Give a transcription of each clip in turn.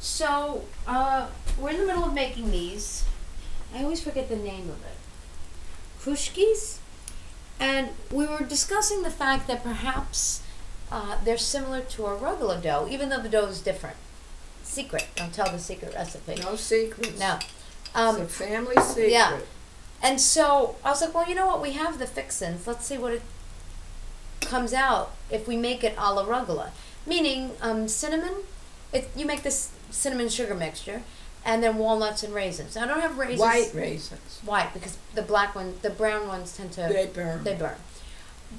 So, uh, we're in the middle of making these. I always forget the name of it. Krushkis? And we were discussing the fact that perhaps uh, they're similar to a rugula dough, even though the dough is different. Secret. Don't tell the secret recipe. No secrets. No. it's Um, a family secret. yeah. and so I was like, well, you know what? We have the fixins. Let's see what it comes out if we make it a la rugula. Meaning um, cinnamon. It, you make this cinnamon sugar mixture, and then walnuts and raisins. I don't have raisins. White raisins. White because the black ones, the brown ones tend to They burn. they burn.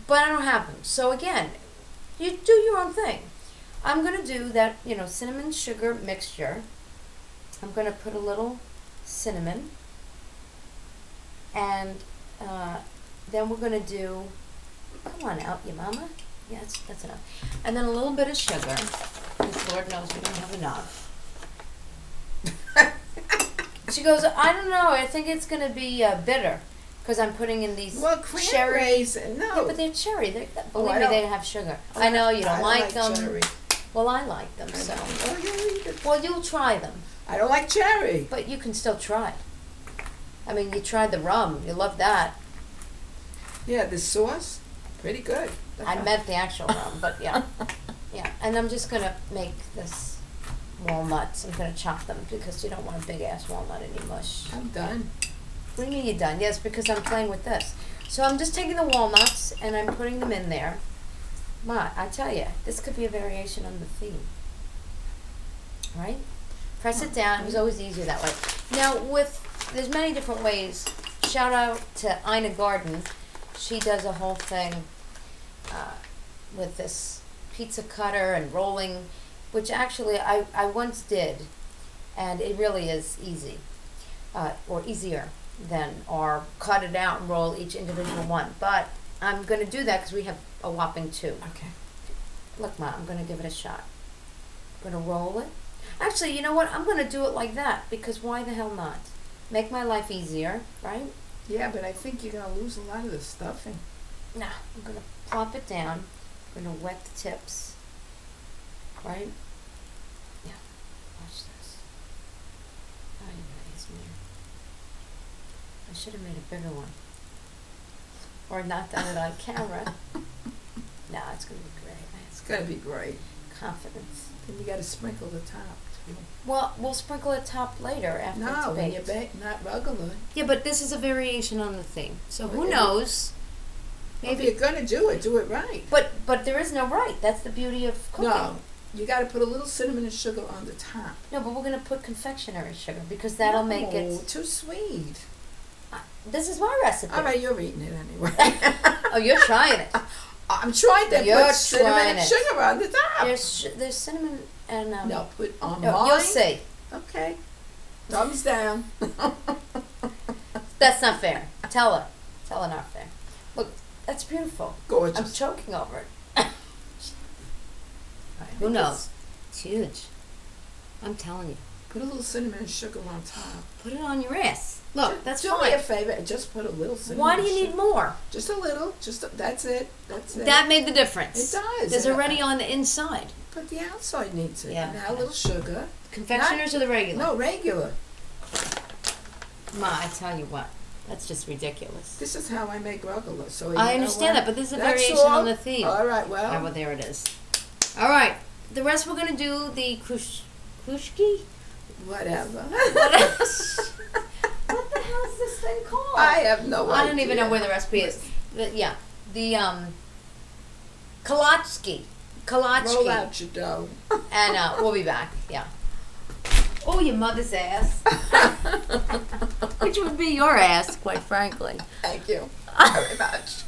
But I don't have them. So again, you do your own thing. I'm gonna do that, you know, cinnamon sugar mixture. I'm gonna put a little cinnamon, and uh, then we're gonna do. Come on out, you mama. That's, that's enough. And then a little bit of sugar. Because Lord knows we don't have enough. She goes, I don't know. I think it's gonna be uh, bitter because I'm putting in these well, cherry. No. Yeah, but they're cherry. They're, believe I me, don't- they have sugar. I know you don't, I like, them. Cherry. Well, I like them, I so. don't. Oh, eat it. Well, you'll try them, I don't like cherry. but you can still try. I mean, you tried the rum. You love that. Yeah, the sauce, pretty good. I meant the actual rum, but yeah, yeah. And I'm just gonna make this walnuts. I'm gonna chop them because you don't want a big ass walnut in your mush. I'm done. What do you mean you're done? Yes, because I'm playing with this. So I'm just taking the walnuts and I'm putting them in there. Ma, I tell you, this could be a variation on the theme. Right? Press it down. It was always easier that way. Now, with there's many different ways. Shout out to Ina Garten. She does a whole thing uh, with this pizza cutter and rolling, which actually I, I once did, and it really is easy, uh, or easier than or cut it out and roll each individual one. But I'm going to do that because we have a whopping two. Okay. Look, Ma, I'm going to give it a shot. I'm going to roll it. Actually, you know what? I'm going to do it like that because why the hell not? Make my life easier, right? Yeah, but I think you're gonna lose a lot of the stuffing. Nah, I'm going to plop it down. I'm going to wet the tips. Right? Yeah. Watch this. Oh, you raise me. I should have made a bigger one. Or not done it on camera. no, it's going to be great. It's gonna be great. confidence. Then you gotta sprinkle the top too. Well, we'll sprinkle it top later after No, it's when you baked. bake, not regular. Yeah, but this is a variation on the theme. So who Okay. knows? If Maybe. you're gonna do it, do it right. But but there is no right. That's the beauty of cooking. No, you gotta put a little cinnamon and sugar on the top. No, but we're gonna put confectionery sugar because that'll make it. too sweet. This is my recipe. All right, you're eating it anyway. Oh, you're trying it. I'm trying to You're put cinnamon and it. sugar on the top. There's there's cinnamon and um. no, put on no, mine. you'll see. Okay. Thumbs down. That's not fair. Tell her. Tell her not fair. Look, that's beautiful. Gorgeous. I'm choking over it. Who knows? it's- huge. I'm telling you. Put a little cinnamon and sugar on top. Put it on your ass. Look, Ju- that's do fine. me a favor and just put a little cinnamon. Why do you need more? Just a little. Just a, that's it. That's it. That made the difference. It does. There's already on the inside. But the outside needs it. Yeah. Now a little sugar. Confectioners or the regular? No, regular. Ma, I tell you what, that's just ridiculous. This is how I make regular. So I understand that, but this is a That's variation all. on the theme. All right. Well. Ah, well, there it is. All right, the rest we're gonna do the krush, krushki. Whatever. What the hell is this thing called? I have no idea. I don't even know where the recipe is. The, yeah, the um, kolaczki, kolaczki, Roll out your dough. and uh, we'll be back. Yeah. Oh, your mother's ass. Which would be your ass, quite frankly. Thank you very much.